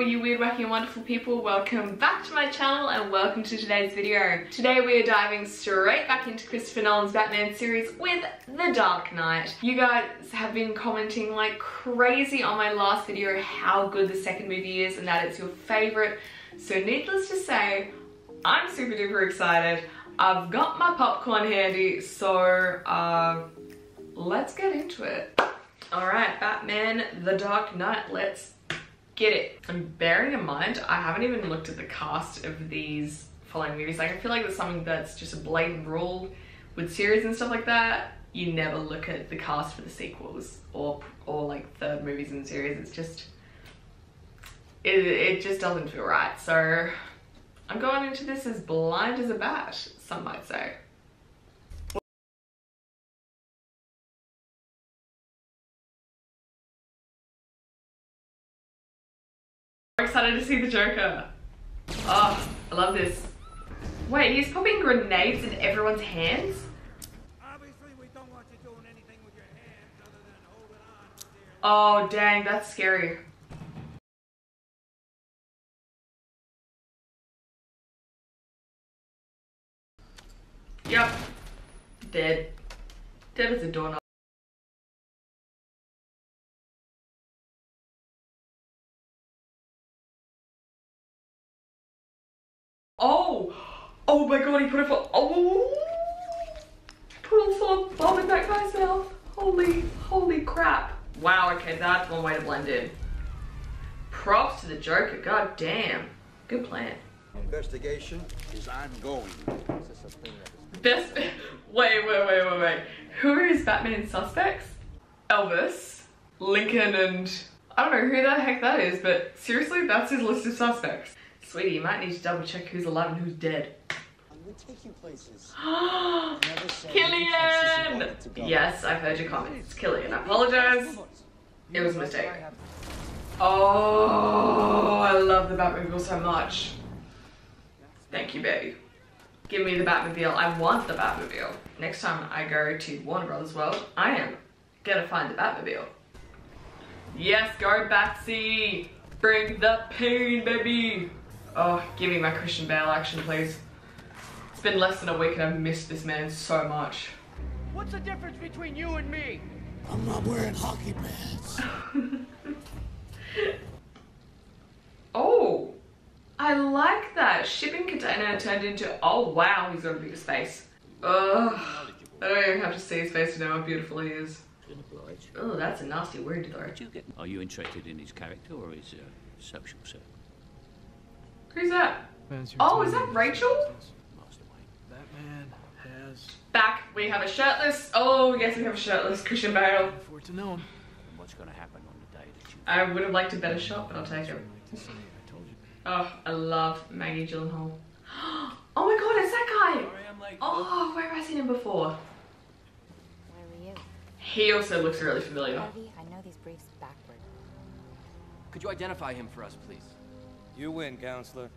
You weird, wacky and wonderful people. Welcome back to my channel and welcome to today's video. Today we are diving straight back into Christopher Nolan's Batman series with The Dark Knight. You guys have been commenting like crazy on my last video how good the second movie is and that it's your favorite. So needless to say, I'm super duper excited. I've got my popcorn handy, so uh, let's get into it. All right, Batman, The Dark Knight, let's get it. And bearing in mind, I haven't even looked at the cast of these following movies. Like I feel like there's something that's just a blatant rule with series and stuff like that. You never look at the cast for the sequels or or like the movies and series. It's just it, it just doesn't feel right. So I'm going into this as blind as a bat, some might say. Excited to see the Joker. Oh, I love this. Wait, he's popping grenades in everyone's hands? Obviously, we don't want you doing anything with your hands other than holding on Oh, dang, that's scary. Yep. Dead. Dead as a doorknob. Oh! Oh my god, he put a full- Oh! Put a full bomb in that guy's mouth. Holy, holy crap. Wow, okay, that's one way to blend in. Props to the Joker, god damn. Good plan. Investigation is ongoing. Best. Wait, wait, wait, wait, wait. Who is Batman's suspects? Elvis, Lincoln, and I don't know who the heck that is, but seriously, that's his list of suspects. Sweetie, you might need to double check who's alive and who's dead. We take you places. Cillian! Yes, I've heard your comments. Cillian, I apologize. It was a mistake. Oh, I love the Batmobile so much. Thank you, baby. Give me the Batmobile. I want the Batmobile. Next time I go to Warner Brothers World, I am gonna find the Batmobile. Yes, go Batsy! Bring the pain, baby! Oh, give me my Christian Bale action, please. It's been less than a week and I've missed this man so much. What's the difference between you and me? I'm not wearing hockey pads. Oh, I like that. Shipping container turned into, oh wow, he's got a bigger space. Ugh, I don't even have to see his face to know how beautiful he is. Oh, that's a nasty word though. Are you interested in his character or his uh, social circle? Who's that? Oh, is that Rachel? Master Wayne. Batman has Back, we have a shirtless, oh yes we have a shirtless Christian Bale. for to know him. What's going to happen on the day that you... I would have liked a better shot, but I'll take it. Like to say, I told you. Oh, I love Maggie Gyllenhaal. Oh my god, it's that guy! Sorry, I'm late. Oh, where have I seen him before? Where were you? He also looks really familiar. Harvey, I know these briefs backward. Could you identify him for us, please? You win, counselor.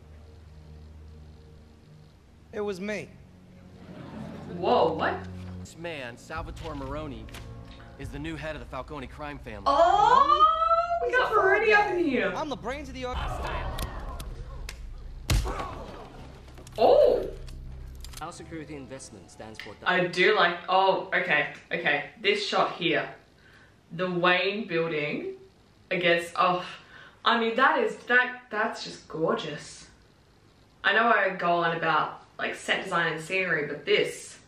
It was me. Whoa, what? This man, Salvatore Maroni, is the new head of the Falcone crime family. Oh, we got Maroni up in here. I'm the brains of the org- Oh, Our Security Investment stands for I do like. Oh, okay, okay. This shot here, the Wayne building against. Oh, I mean that is that. That's just gorgeous. I know I go on about like set design and scenery, but this,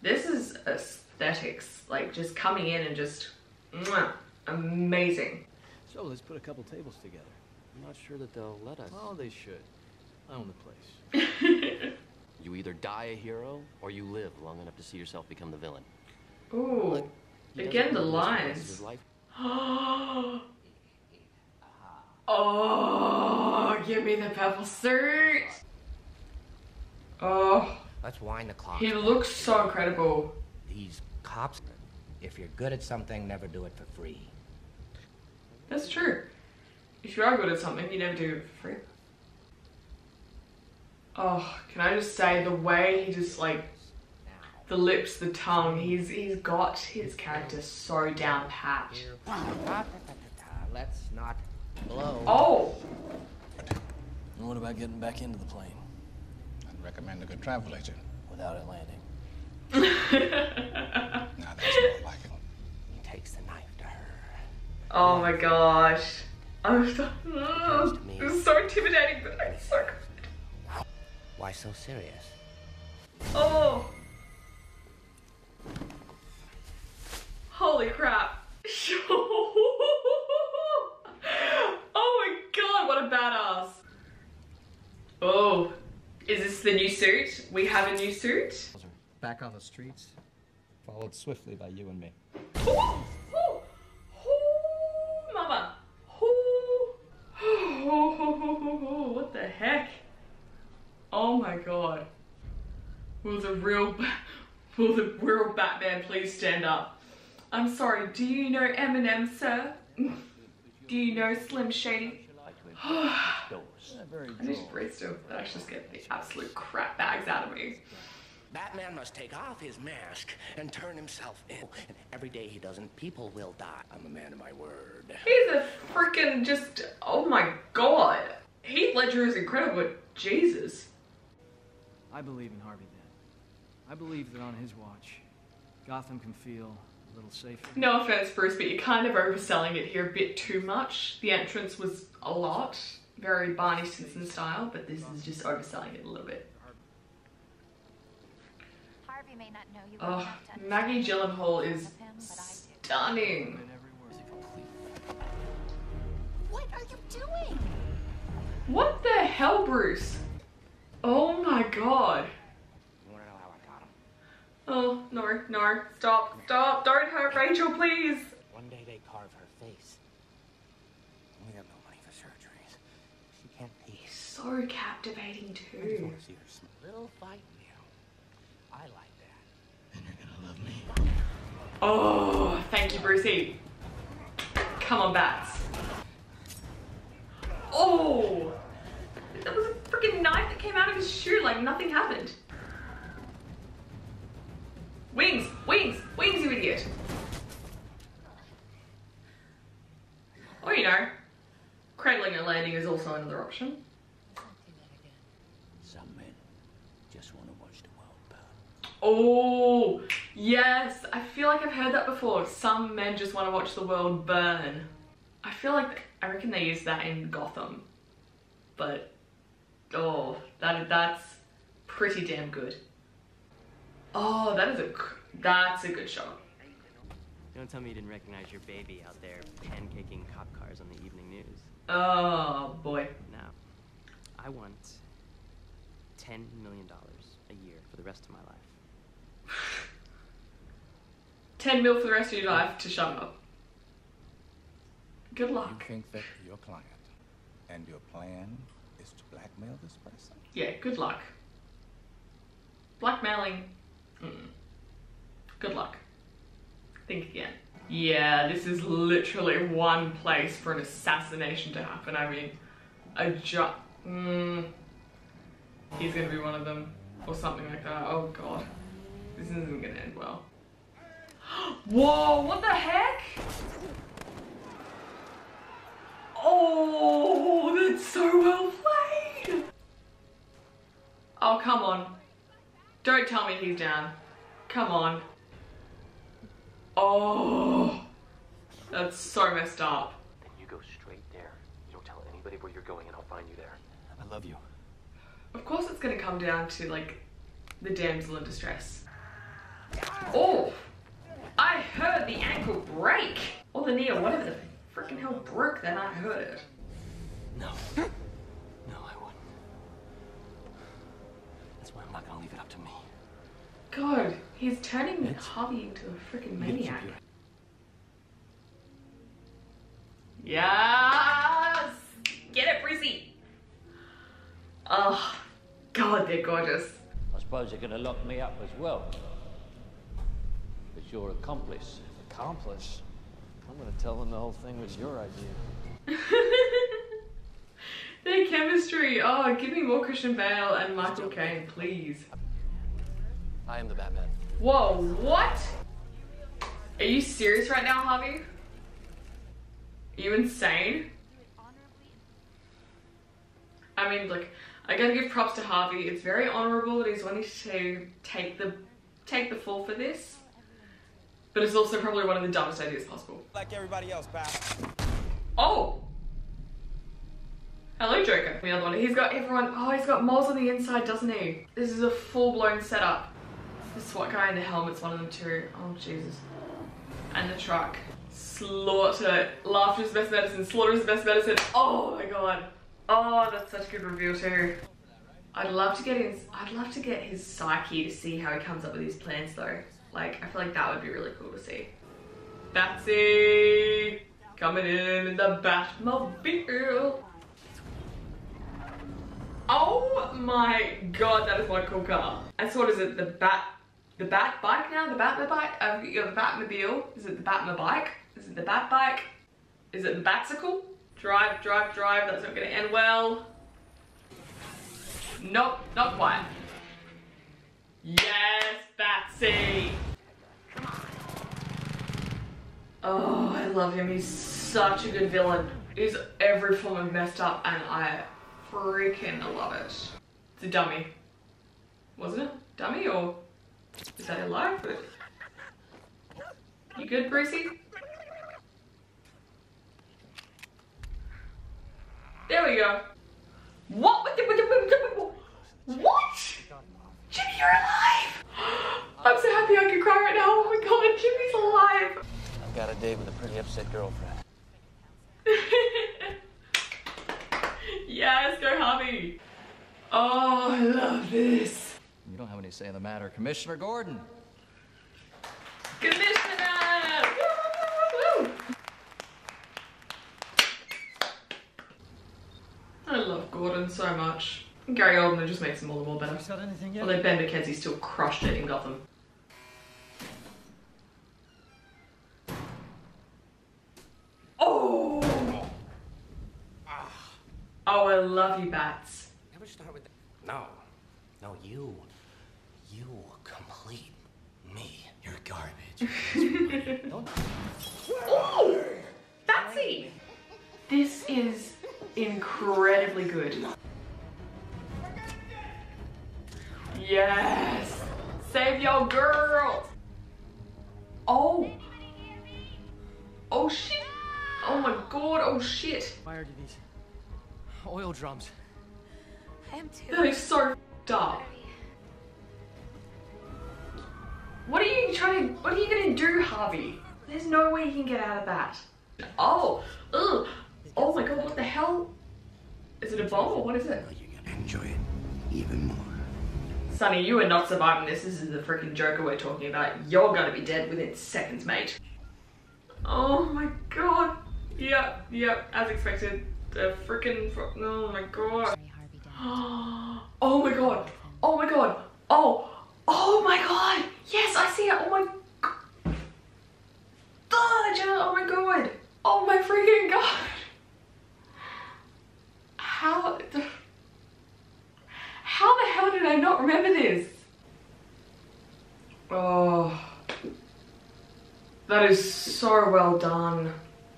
this is aesthetics. Like just coming in and just, mwah, amazing. So let's put a couple tables together. I'm not sure that they'll let us. Oh, they should. I own the place. You either die a hero or you live long enough to see yourself become the villain. Ooh, He again the know the lines. oh, give me the purple suit. Oh, Let's wind the clock. he looks so incredible. These cops, if you're good at something, never do it for free. That's true. If you are good at something, you never do it for free. Oh, can I just say the way he just like the lips, the tongue, he's he's got his character so down pat. Let's not Hello? Oh! And what about getting back into the plane I'd recommend a good travel agent. without it landing? Now that's more like it. He takes the knife to her. Oh my gosh. I'm so, Comes to me. this is so intimidating, but I'm so good. Why so serious? Oh! Holy crap. oh my god, what a badass. Oh, is this the new suit? We have a new suit? Back on the streets, followed swiftly by you and me. Ooh, mama. What the heck? Oh my god. Will the real, will the real Batman please stand up? I'm sorry, do you know Eminem, sir? Do you know Slim Shady? I need to breathe still. That actually scared the absolute crap bags out of me. Batman must take off his mask and turn himself in. And every day he doesn't, people will die. I'm a man of my word. He's a freaking just, oh my god. Heath Ledger is incredible, but Jesus. I believe in Harvey Dent. I believe that on his watch, Gotham can feel a little safer. No offense, Bruce, but you're kind of overselling it here a bit too much. The entrance was a lot, very Barney Stinson style, but this is just overselling it a little bit. Harvey may not know you Oh, enough to understand Maggie the Gyllenhaal is of him, but I do. stunning. What are you doing? What the hell, Bruce? Oh my god. You wanna know how I got him? Oh, no, no, stop, stop, don't hurt Rachel, please. One day they carve her face. We have no money for surgeries. She can't be. So captivating I just too. want to see her smile. Little fight meal. I like that. And you're gonna love me. Oh, thank you, Brucey. Come on, bats. Oh! That was a freaking knife that came out of his shoe like nothing happened. Wings! Wings! Wings, you idiot! Or, you know, cradling and landing is also another option. Some men just want to watch the world burn. Oh, yes. I feel like I've heard that before. Some men just want to watch the world burn. I feel like I reckon they use that in Gotham, but oh, that that's pretty damn good. Oh, that is a c- that's a good shot. Don't tell me you didn't recognize your baby out there pancaking cop cars on the evening news. Oh boy. Now, I want $10 million a year for the rest of my life. 10 mil for the rest of your life to shut up. Good luck. You think that your client and your plan is to blackmail this person? Yeah, good luck. Blackmailing. Mm. Good luck. Think again. Yeah, this is literally one place for an assassination to happen. I mean, a jo- mm, He's gonna be one of them. Or something like that. Oh god. This isn't gonna end well. Whoa, what the heck? Oh, that's so well played. Oh, come on. Don't tell me he's down. Come on. Oh, that's so messed up. Then you go straight there. You don't tell anybody where you're going, and I'll find you there. I love you. Of course, it's gonna come down to like the damsel in distress. Oh, I heard the ankle break, or the knee, or whatever the freaking hell broke. Then I heard it. No. God, he's turning It's- Harvey into a freaking You get to keep maniac. Yes! Get it, Brizzy! Oh, God, they're gorgeous. I suppose they're going to lock me up as well. But your accomplice. Accomplice. I'm gonna tell them the whole thing was your idea. Their chemistry. Oh, give me more Christian Bale and Michael Caine, please. I am the Batman. Whoa, what? Are you serious right now, Harvey? Are you insane? I mean, like, I gotta give props to Harvey. It's very honourable that he's wanting to take the take the fall for this. But it's also probably one of the dumbest ideas possible. Like everybody else, pal. Oh! Hello, Joker. The other one. He's got everyone. Oh, he's got moles on the inside, doesn't he? This is a full blown setup. The SWAT guy in the helmet's one of them too. Oh, Jesus. And the truck. Slaughter. Laughter is the best medicine. Slaughter is the best medicine. Oh my god. Oh, that's such a good reveal too. I'd love to get his. I'd love to get his psyche to see how he comes up with his plans though. Like, I feel like that would be really cool to see. Batsy coming in in the Batmobile. Oh my god, that is my cool car. And so what is it? The Bat, the Bat bike now? The Batmobile bike? Uh, yeah, the Batmobile. Is it the Batmobile? Bike? Is it the Bat bike? Is it the Batsicle? Drive, drive, drive. That's not gonna end well. Nope, not quite. Yes, Batsy. Oh, I love him. He's such a good villain. He's every form of messed up and I freaking love it. It's a dummy. Wasn't it? Dummy or is that alive? You good, Brucey? There we go. What? What? what? Jimmy, you're alive! I'm so happy I can cry right now. Oh my god, Jimmy's alive! I've got a date with a pretty upset girlfriend. yes, go Harvey. Oh, I love this. You don't have any say in the matter. Commissioner Gordon. Commissioner! Woo, woo, woo, woo. I love Gordon so much. Gary Oldman just makes him all the more better. Got anything yet? Although Ben McKenzie still crushed it in Gotham. Oh! Ah. Oh, I love you, Bats. Never start with No. No, you. You complete me. You're garbage. Ooh! Batsy! This is incredibly good. Yes! Save your girl! Oh! Oh shit! Oh my god, oh shit! Fired to these. Oil drums. I am too. That is so f***ed you trying to, what are you gonna do, Harvey? There's no way you can get out of that. Oh, ugh. Oh my god, what the hell? Is it a bomb or what is it? Enjoy it even more. Sonny, you are not surviving this. This is the freaking Joker we're talking about. You're gonna be dead within seconds, mate. Oh my god. Yep, yep, as expected. The freaking, fr- oh my god. Oh my god. Oh my god. Oh. Oh my god. Yes, I see it. Oh my. god. Oh, my god. Oh my freaking god. How the. How the hell did I not remember this? Oh. That is so well done.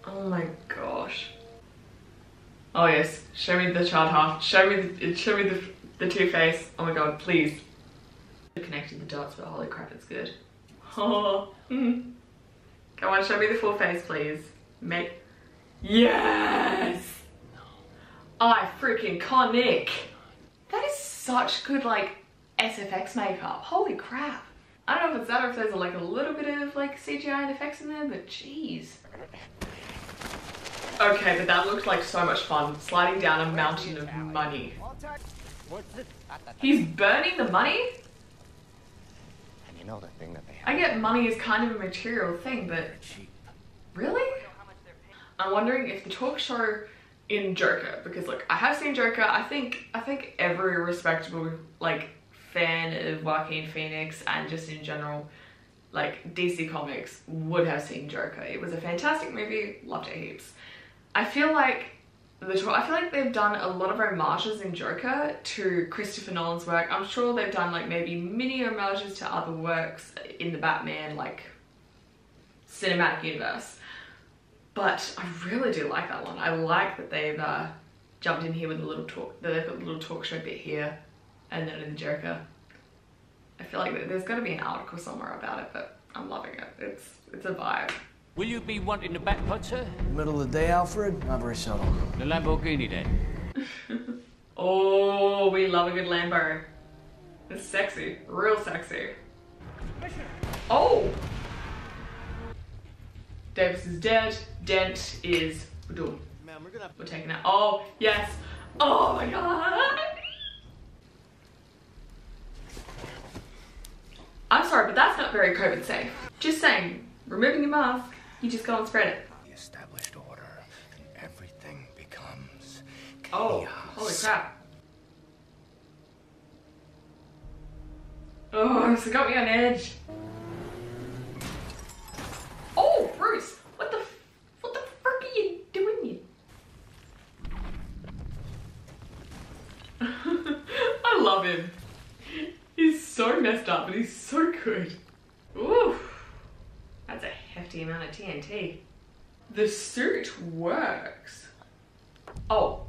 Oh my gosh. Oh yes, show me the child half. Show me the show me the the two face. Oh my god, please. Connecting the dots, but holy crap, it's good. Oh, come on, show me the full face, please. Make yes. I freaking conic. That is such good like SFX makeup. Holy crap. I don't know if it's that or if there's like a little bit of like CGI and effects in there, but jeez. Okay, but that looked like so much fun. Sliding down a mountain of money. He's burning the money? You know the thing that they have. I get money is kind of a material thing, but really? I'm wondering if the talk show in Joker, because look, I have seen Joker. I think I think every respectable like fan of Joaquin Phoenix and just in general, like DC Comics would have seen Joker. It was a fantastic movie. Loved it heaps. I feel like I feel like they've done a lot of homages in Joker to Christopher Nolan's work. I'm sure they've done like maybe mini homages to other works in the Batman like cinematic universe. But I really do like that one. I like that they've uh, jumped in here with a little talk, they've got a little talk show bit here and then in Joker. I feel like there's gotta be an article somewhere about it, but I'm loving it. It's, it's a vibe. Will you be wanting the Batpod, sir? Middle of the day, Alfred? Not very subtle. The Lamborghini then. Oh, we love a good Lambo. It's sexy, real sexy. Oh! Davis is dead. Dent is we're done. Man, we're gonna. We're taking out. Oh yes. Oh my god. I'm sorry, but that's not very COVID safe. Just saying, removing your mask, you just go and spread it. The established order, and everything becomes Oh, holy crap. Oh, this got me on edge. Oh, Bruce, what the, f- what the frick are you doing? I love him. He's so messed up, but he's so good. Ooh, that's a hefty amount of TNT. The suit works. Oh,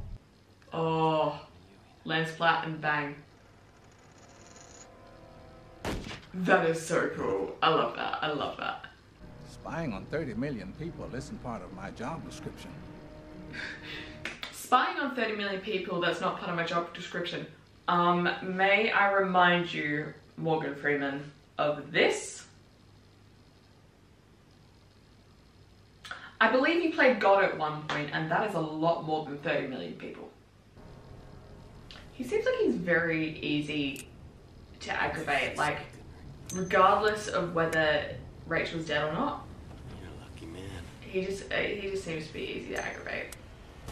Oh, lens flat and bang. That is so cool. I love that. I love that. Spying on 30 million people isn't part of my job description. Spying on 30 million people, that's not part of my job description. Um, may I remind you, Morgan Freeman, of this? I believe he played God at one point, and that is a lot more than 30 million people. He seems like he's very easy to aggravate, like, regardless of whether Rachel's dead or not. You're a lucky man. He just uh, he just seems to be easy to aggravate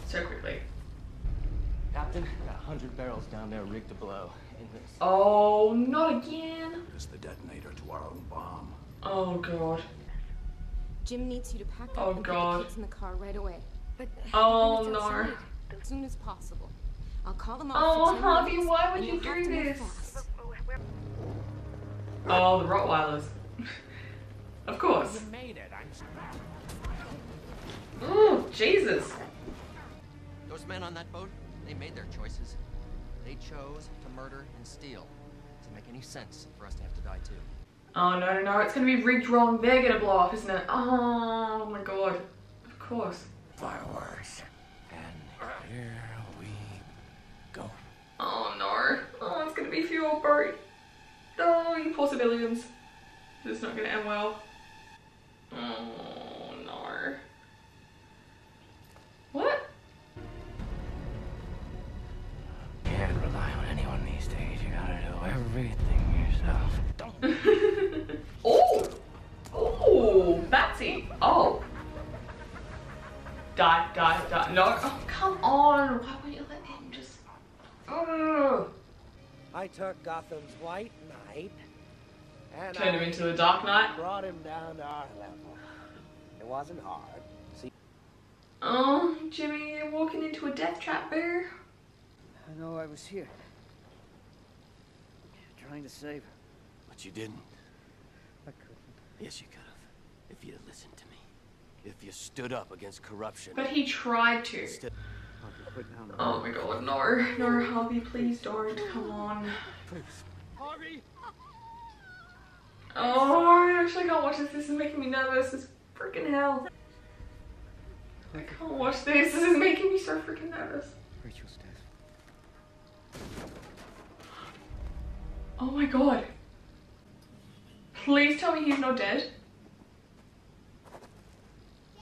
so quickly. Captain, I got 100 barrels down there rigged to blow. Oh, not again. It's the detonator to our own bomb. Oh god. Jim needs you to pack up Oh, and God. put the kids in the car right away. But Oh, when it's no. outside, As soon as possible. I'll call them off. Oh, Harvey, minutes, why would you you'll do this? Oh, the Rottweilers. of course. You made it. I'm. Oh, Jesus. Those men on that boat, they made their choices. They chose to murder and steal. Doesn't make any sense for us to have to die too. Oh no no no! It's gonna be rigged wrong. They're gonna blow up, isn't it? Oh my god. Of course. Fireworks. And here we go. Oh no. Oh, it's gonna be fuel boat. Oh, you poor civilians. This is not gonna end well. Oh no. What? Can't rely on anyone these days. You gotta do everything Die, die, die. No! Oh, come on! Why won't you let him just. Oh! I took Gotham's White Knight and Turned him into the Dark Knight. brought him down to our level. It wasn't hard. See, Oh, Jimmy, you're walking into a death trap there. I know I was here. Trying to save her. But you didn't. I couldn't. Yes, you could have. If you'd listened to me. If you stood up against corruption. But he tried to. Instead- Harvey, quit now. Oh my god, no. No, Harvey, please don't. Come on. Harvey! Oh, I actually can't watch this. This is making me nervous as freaking hell. I can't watch this. This is making me so freaking nervous. Rachel's dead. Oh my god. Please tell me he's not dead.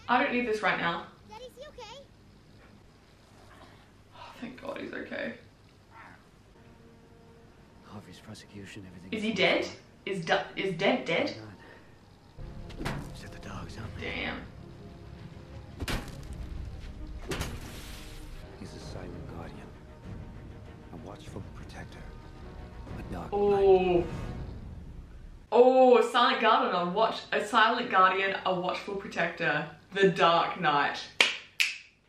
I don't need this right now. Daddy, is he okay? Oh, thank god he's okay. Harvey's prosecution, everything. Is he dead? Is du- is dead dead? Set the dogs on me. Damn. He's a silent guardian. A watchful protector. A dark oh. knight. Oh. Oh, a silent guardian, a watch, a silent guardian, a watchful protector, the Dark Knight.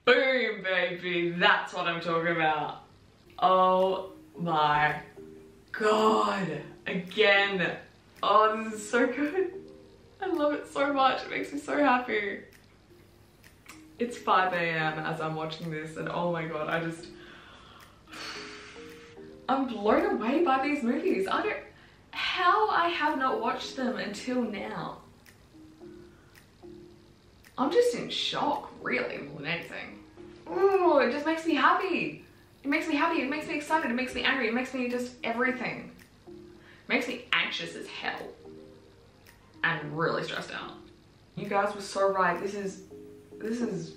Boom, baby, that's what I'm talking about. Oh my god, again. Oh, this is so good. I love it so much. It makes me so happy. It's 5 a.m. as I'm watching this, and oh my god, I just, I'm blown away by these movies. I don't, how I have not watched them until now. I'm just in shock, really, more than anything. Ooh, it just makes me happy. It makes me happy, it makes me excited, it makes me angry, it makes me just everything. It makes me anxious as hell. And really stressed out. You guys were so right. This is, this is,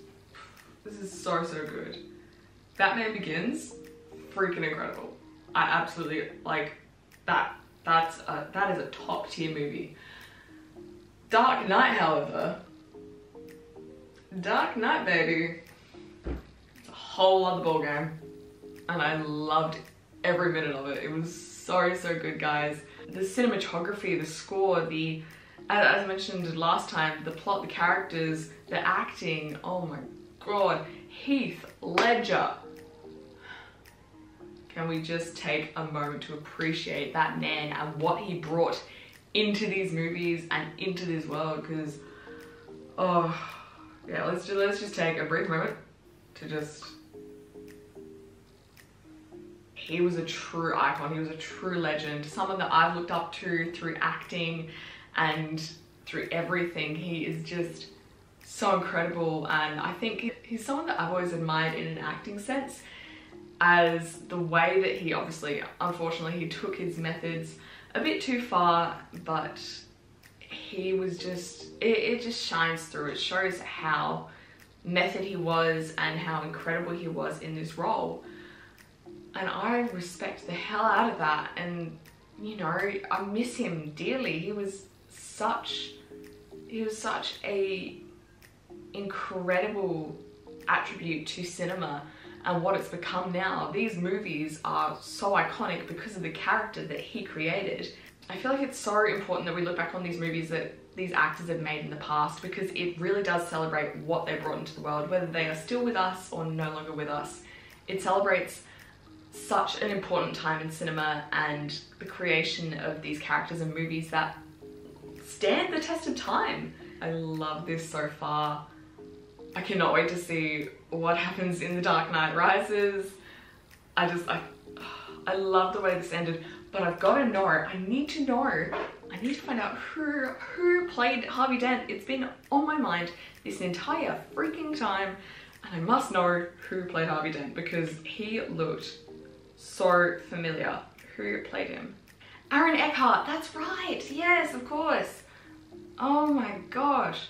this is so, so good. Batman Begins, freaking incredible. I absolutely, like, that, that's, a, that is a top tier movie. Dark Knight, however, Dark Knight, baby. It's a whole other ballgame. And I loved every minute of it. It was so, so good, guys. The cinematography, the score, the, as I mentioned last time, the plot, the characters, the acting, oh my god. Heath Ledger. Can we just take a moment to appreciate that man and what he brought into these movies and into this world? Because, oh, yeah, let's just, let's just take a brief moment to just he was a true icon. He was a true legend. Someone that I've looked up to through acting and through everything. He is just so incredible. And I think he's someone that I've always admired in an acting sense as the way that he obviously, unfortunately, he took his methods a bit too far, but he was just, it, it just shines through. It shows how method he was and how incredible he was in this role. And I respect the hell out of that. And you know I miss him dearly. He was such he was such a incredible attribute to cinema and what it's become now. These movies are so iconic because of the character that he created I feel like it's so important that we look back on these movies that these actors have made in the past because it really does celebrate what they brought into the world whether they are still with us or no longer with us it celebrates such an important time in cinema and the creation of these characters and movies that stand the test of time. I love this so far. I cannot wait to see what happens in The Dark Knight Rises. I just, I, I love the way this ended, but I've got to know, I need to know, I need to find out who, who played Harvey Dent. It's been on my mind this entire freaking time, and I must know who played Harvey Dent because he looked so familiar. Who played him? Aaron Eckhart, that's right. Yes, of course. Oh my gosh.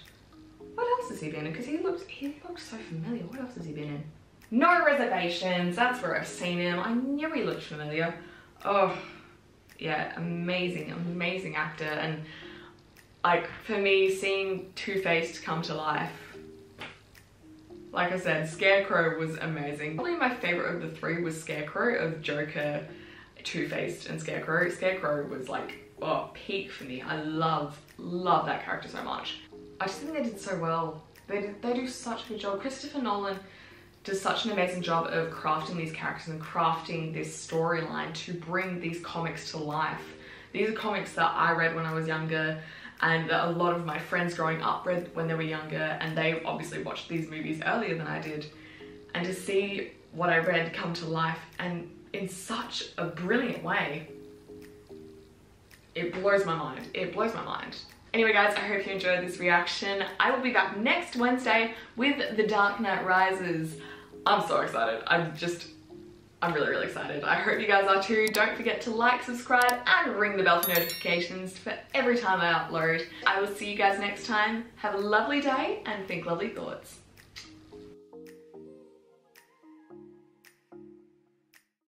What else has he been in? Because he looks he looks so familiar. What else has he been in? No reservations. That's where I've seen him. I knew he looked familiar. Oh, yeah, amazing, amazing actor. And like for me, seeing Two-Faced come to life like I said, Scarecrow was amazing. Probably my favorite of the three was Scarecrow of Joker, Two-Faced and Scarecrow. Scarecrow was like, oh, peak for me. I love, love that character so much. I just think they did so well. They, they do such a good job. Christopher Nolan does such an amazing job of crafting these characters and crafting this storyline to bring these comics to life. These are comics that I read when I was younger and a lot of my friends growing up read when they were younger and they obviously watched these movies earlier than I did. And to see what I read come to life and in such a brilliant way it blows my mind. It blows my mind. Anyway guys I hope you enjoyed this reaction. I will be back next Wednesday with The Dark Knight Rises I'm so excited I'm just I'm really, really excited. I hope you guys are too. Don't forget to like, subscribe, and ring the bell for notifications for every time I upload. I will see you guys next time. Have a lovely day and think lovely thoughts.